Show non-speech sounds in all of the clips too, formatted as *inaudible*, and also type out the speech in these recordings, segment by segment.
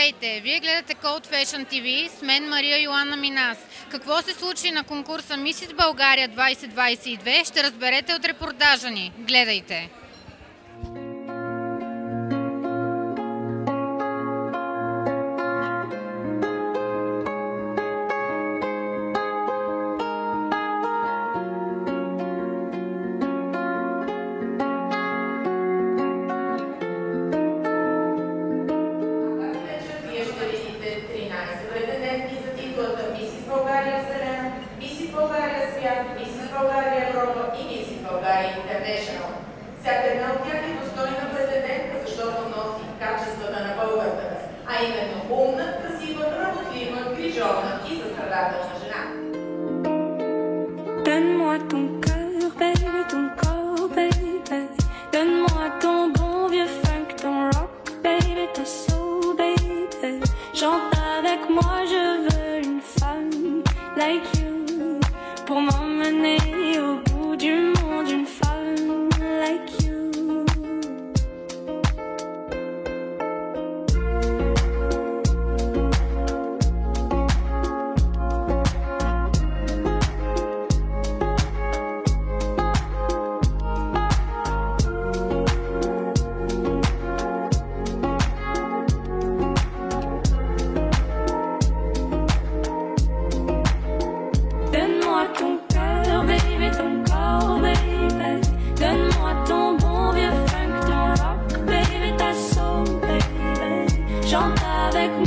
Здравейте! Вие гледате Cold Fashion TV с мен Мария Йоанна Минас. Какво се случи на конкурса Мисис България 2022 ще разберете от репортажа ни. Гледайте! България Свят, Мисис България Европа и Мисис България Интернешнъл. Всяка една от тях е достойна претендентка, защото носи качествата на българата, а именно умна, красива, работлива, грижовна и състрадателна жена. Donne-moi ton cœur, baby, ton corps, baby. Donne-moi ton bon vieux funk, ton rock, baby, ta soul, baby. Chante avec moi, je veux une femme like you.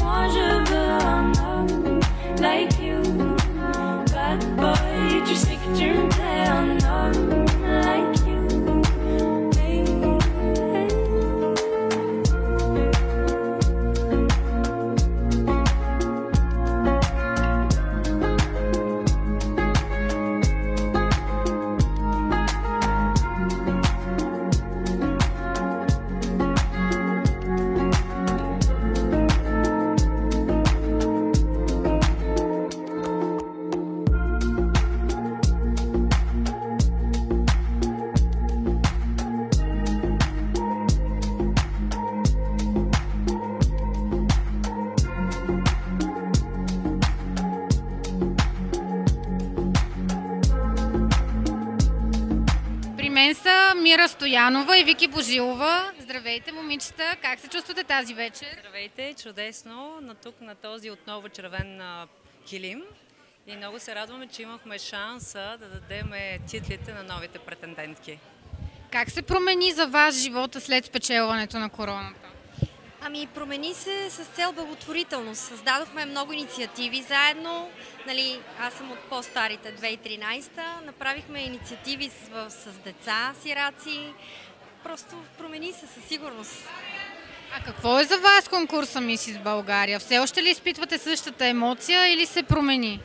Moi, je Мира Стоянова и Вики Божилова. Здравейте, момичета! Как се чувствате тази вечер? Здравейте, чудесно на тук на този отново червен килим. И много се радваме, че имахме шанса да дадем титлите на новите претендентки. Как се промени за вас живота след спечелването на короната? Ами, промени се с цел благотворителност. Създадохме много инициативи заедно. Нали, аз съм от по-старите 2013-та. Направихме инициативи с, с деца, сираци. Просто промени се със сигурност. А какво е за вас конкурса Мисис България? Все още ли изпитвате същата емоция или се промени?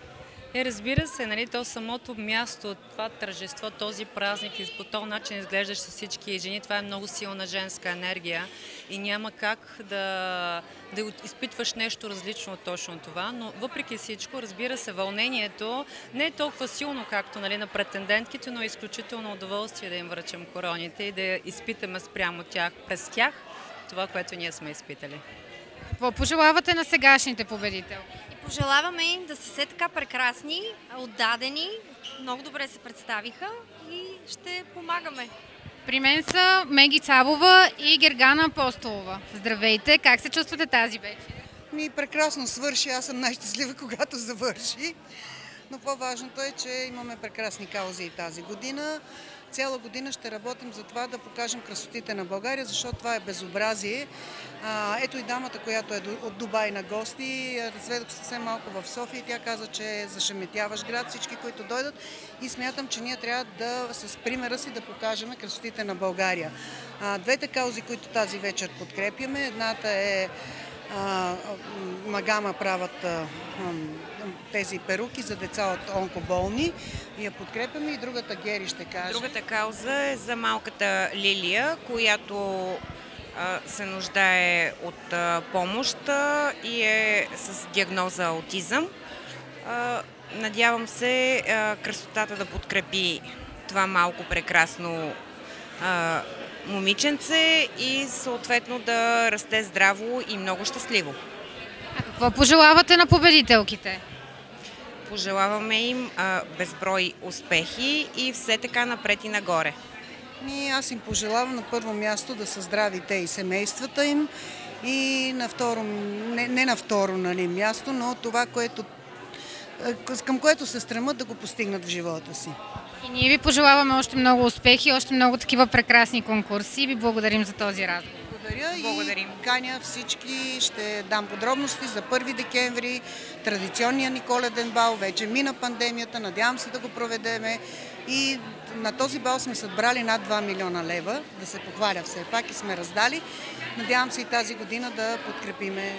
Е, разбира се, нали, то самото място, това тържество, този празник и по този начин изглеждаш всички жени, това е много силна женска енергия и няма как да, да изпитваш нещо различно от точно това, но въпреки всичко, разбира се, вълнението не е толкова силно, както нали, на претендентките, но е изключително удоволствие да им връчим короните и да изпитаме спрямо тях, през тях, това, което ние сме изпитали. Какво пожелавате на сегашните победителки? Пожелаваме им да са все така прекрасни, отдадени, много добре се представиха и ще помагаме. При мен са Меги Цабова и Гергана Апостолова. Здравейте! Как се чувствате тази вечер? Ми прекрасно свърши, аз съм най-щастлива, *laughs* когато завърши. Но по-важното е, че имаме прекрасни каузи и тази година. Цяла година ще работим за това да покажем красотите на България, защото това е безобразие. Ето и дамата, която е от Дубай на гости. Разведох съвсем малко в София и тя каза, че е зашеметяваш град, всички, които дойдат. И смятам, че ние трябва да с примера си да покажем красотите на България. Двете каузи, които тази вечер подкрепяме, едната е Магама правят тези перуки за деца от онкоболни я подкрепяме и другата Гери ще каже. Другата кауза е за малката Лилия, която се нуждае от помощ и е с диагноза аутизъм. Надявам се красотата да подкрепи това малко прекрасно момиченце и съответно да расте здраво и много щастливо. Какво пожелавате на победителките? Пожелаваме им а, безброй успехи и все така напред и нагоре. И аз им пожелавам на първо място да са здрави те и семействата им и на второ, не, не на второ нали, място, но това, което, към което се стремат да го постигнат в живота си. И ние ви пожелаваме още много успехи, още много такива прекрасни конкурси и ви благодарим за този разговор. Благодаря Благодарим. и каня всички. Ще дам подробности за 1 декември, традиционния ни коледен бал. Вече мина пандемията, надявам се да го проведеме. И на този бал сме събрали над 2 милиона лева, да се похваля все пак и сме раздали. Надявам се и тази година да подкрепиме